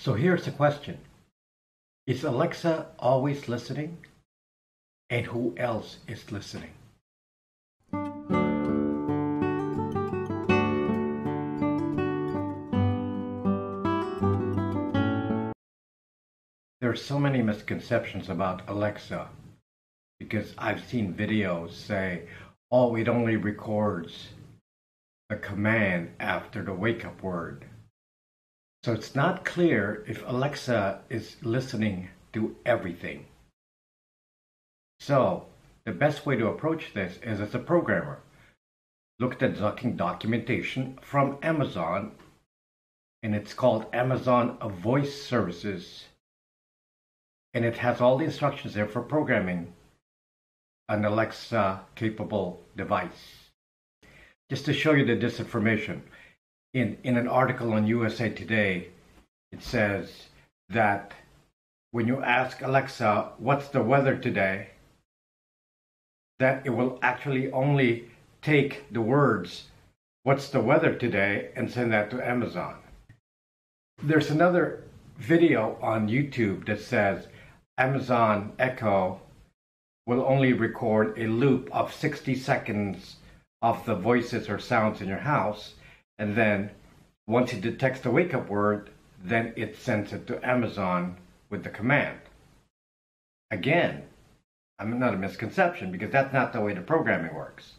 So here's the question Is Alexa always listening? And who else is listening? There are so many misconceptions about Alexa because I've seen videos say, oh, it only records the command after the wake up word. So it's not clear if Alexa is listening to everything. So the best way to approach this is as a programmer. Look at the documentation from Amazon and it's called Amazon Voice Services and it has all the instructions there for programming an Alexa capable device. Just to show you the disinformation, in, in an article on USA Today, it says that when you ask Alexa, what's the weather today, that it will actually only take the words, what's the weather today, and send that to Amazon. There's another video on YouTube that says Amazon Echo will only record a loop of 60 seconds of the voices or sounds in your house and then once it detects the wake up word, then it sends it to Amazon with the command. Again, I'm not a misconception because that's not the way the programming works.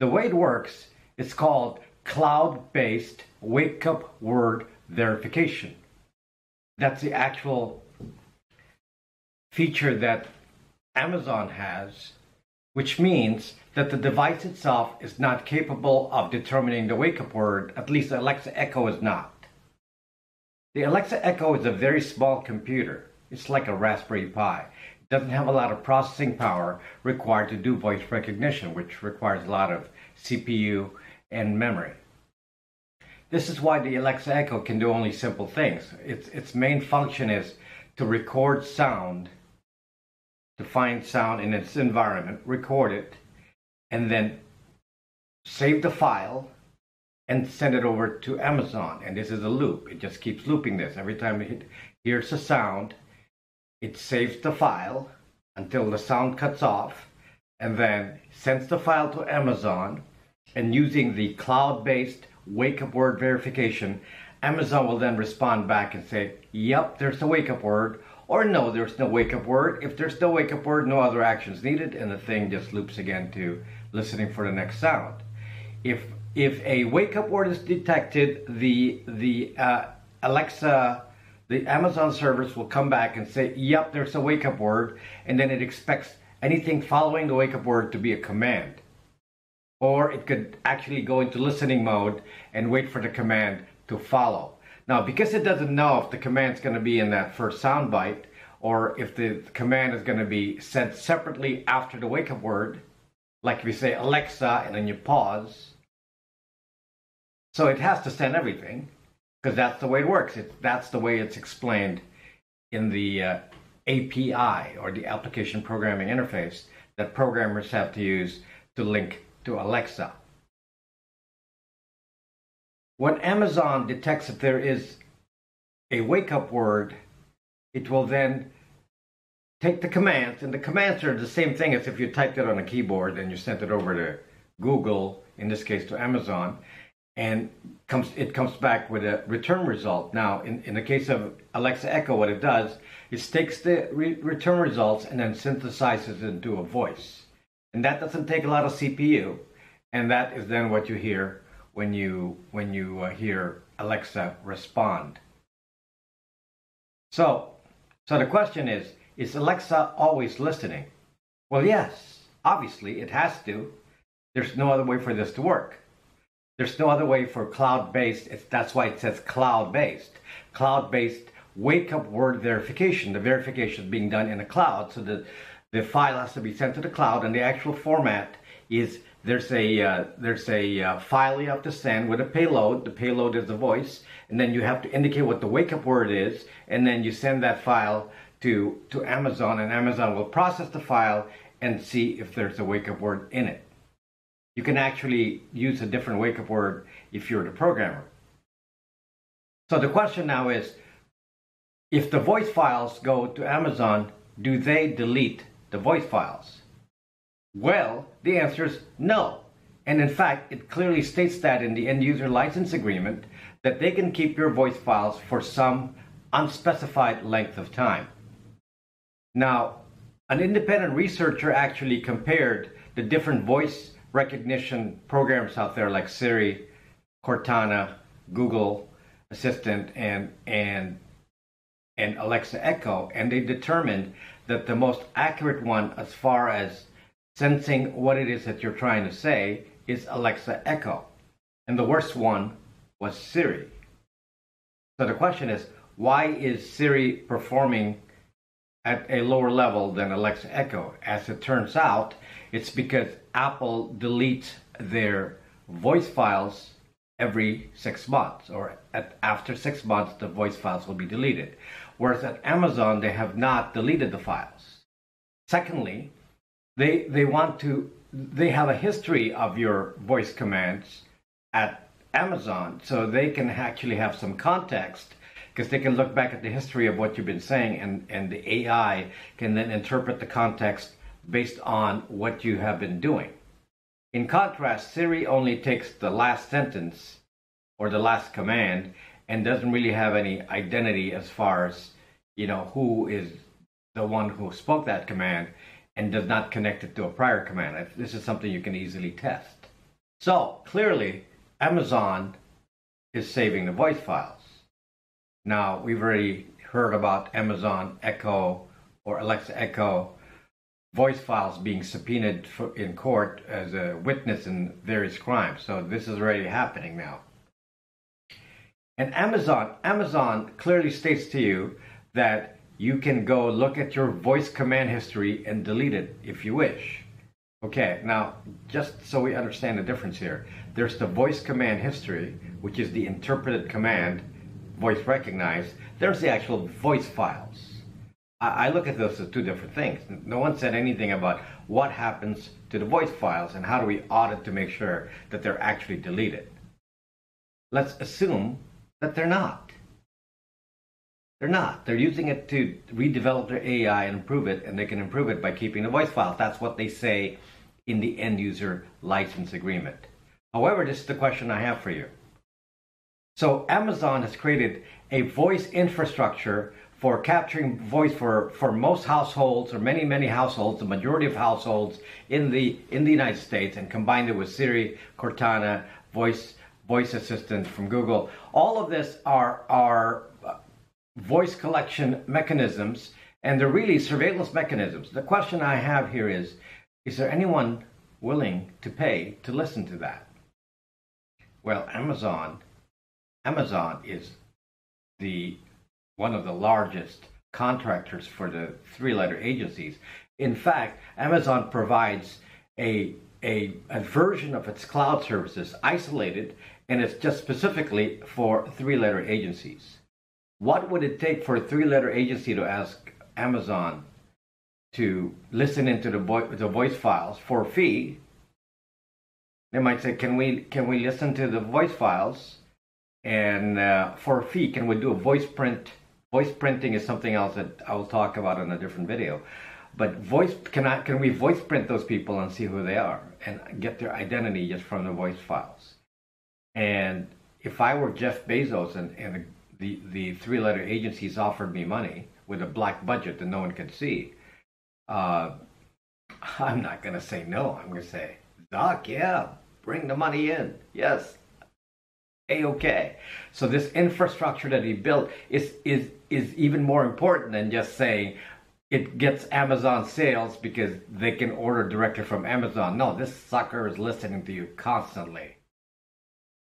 The way it works is called cloud based wake up word verification. That's the actual feature that Amazon has which means that the device itself is not capable of determining the wake up word, at least the Alexa Echo is not. The Alexa Echo is a very small computer. It's like a Raspberry Pi. It doesn't have a lot of processing power required to do voice recognition, which requires a lot of CPU and memory. This is why the Alexa Echo can do only simple things. Its, its main function is to record sound to find sound in its environment, record it, and then save the file and send it over to Amazon. And this is a loop. It just keeps looping this. Every time it hears a sound, it saves the file until the sound cuts off and then sends the file to Amazon. And using the cloud based wake up word verification, Amazon will then respond back and say, Yep, there's a wake up word or no, there's no wake up word. If there's no wake up word, no other actions needed, and the thing just loops again to listening for the next sound. If if a wake up word is detected, the the uh, Alexa, the Amazon service will come back and say, "Yep, there's a wake up word," and then it expects anything following the wake up word to be a command. Or it could actually go into listening mode and wait for the command to follow. Now, because it doesn't know if the command is going to be in that first soundbite or if the command is going to be sent separately after the wake up word, like if you say Alexa and then you pause. So it has to send everything because that's the way it works. It, that's the way it's explained in the uh, API or the application programming interface that programmers have to use to link to Alexa. When Amazon detects that there is a wake up word, it will then take the commands, and the commands are the same thing as if you typed it on a keyboard and you sent it over to Google, in this case to Amazon, and comes it comes back with a return result. Now, in, in the case of Alexa Echo, what it does is takes the re- return results and then synthesizes it into a voice. And that doesn't take a lot of CPU, and that is then what you hear when you when you uh, hear Alexa respond. So, so the question is, is Alexa always listening? Well, yes, obviously it has to. There's no other way for this to work. There's no other way for cloud-based. that's why it says cloud-based. Cloud-based wake-up word verification. The verification is being done in the cloud, so the the file has to be sent to the cloud, and the actual format is there's a uh, there's a uh, file you have to send with a payload. The payload is the voice, and then you have to indicate what the wake up word is, and then you send that file to to Amazon, and Amazon will process the file and see if there's a wake up word in it. You can actually use a different wake up word if you're the programmer. So the question now is, if the voice files go to Amazon, do they delete the voice files? Well, the answer is no. And in fact, it clearly states that in the end user license agreement that they can keep your voice files for some unspecified length of time. Now, an independent researcher actually compared the different voice recognition programs out there like Siri, Cortana, Google Assistant, and and and Alexa Echo, and they determined that the most accurate one as far as sensing what it is that you're trying to say is Alexa Echo. And the worst one was Siri. So the question is, why is Siri performing at a lower level than Alexa Echo? As it turns out, it's because Apple deletes their voice files every six months, or at, after six months, the voice files will be deleted. Whereas at Amazon, they have not deleted the files. Secondly, they, they want to, they have a history of your voice commands at Amazon, so they can actually have some context because they can look back at the history of what you've been saying and, and the AI can then interpret the context based on what you have been doing. In contrast, Siri only takes the last sentence or the last command and doesn't really have any identity as far as, you know, who is the one who spoke that command and does not connect it to a prior command. This is something you can easily test. So clearly, Amazon is saving the voice files. Now, we've already heard about Amazon Echo or Alexa Echo voice files being subpoenaed in court as a witness in various crimes. So this is already happening now. And Amazon, Amazon clearly states to you that you can go look at your voice command history and delete it if you wish. Okay, now just so we understand the difference here, there's the voice command history, which is the interpreted command, voice recognized. There's the actual voice files. I look at those as two different things. No one said anything about what happens to the voice files and how do we audit to make sure that they're actually deleted. Let's assume that they're not. They're not. They're using it to redevelop their AI and improve it, and they can improve it by keeping the voice files. That's what they say in the end user license agreement. However, this is the question I have for you. So, Amazon has created a voice infrastructure for capturing voice for, for most households or many many households the majority of households in the in the United States and combined it with Siri Cortana voice voice assistant from Google all of this are are voice collection mechanisms and they're really surveillance mechanisms the question I have here is is there anyone willing to pay to listen to that well Amazon Amazon is the one of the largest contractors for the three letter agencies. In fact, Amazon provides a, a, a, version of its cloud services isolated and it's just specifically for three letter agencies. What would it take for a three letter agency to ask Amazon to listen into the, vo- the voice files for a fee? They might say, "Can we can we listen to the voice files, and uh, for a fee, can we do a voice print Voice printing is something else that I will talk about in a different video. But voice can I, can we voice print those people and see who they are and get their identity just from the voice files? And if I were Jeff Bezos and, and the, the three letter agencies offered me money with a black budget that no one could see, uh, I'm not going to say no. I'm going to say, Doc, yeah, bring the money in. Yes, a-okay. So this infrastructure that he built is is is even more important than just saying it gets Amazon sales because they can order directly from Amazon. No, this sucker is listening to you constantly.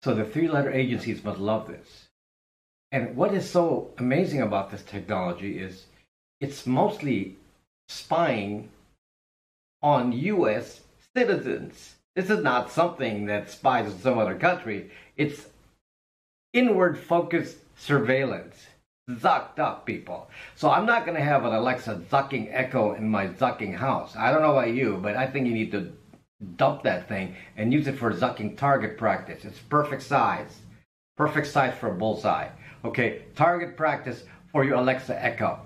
So the three-letter agencies must love this. And what is so amazing about this technology is it's mostly spying on US citizens. This is not something that spies in some other country. It's inward focused surveillance. Zucked up people. So I'm not going to have an Alexa zucking echo in my zucking house. I don't know about you, but I think you need to dump that thing and use it for zucking target practice. It's perfect size. Perfect size for a bullseye. Okay, target practice for your Alexa Echo.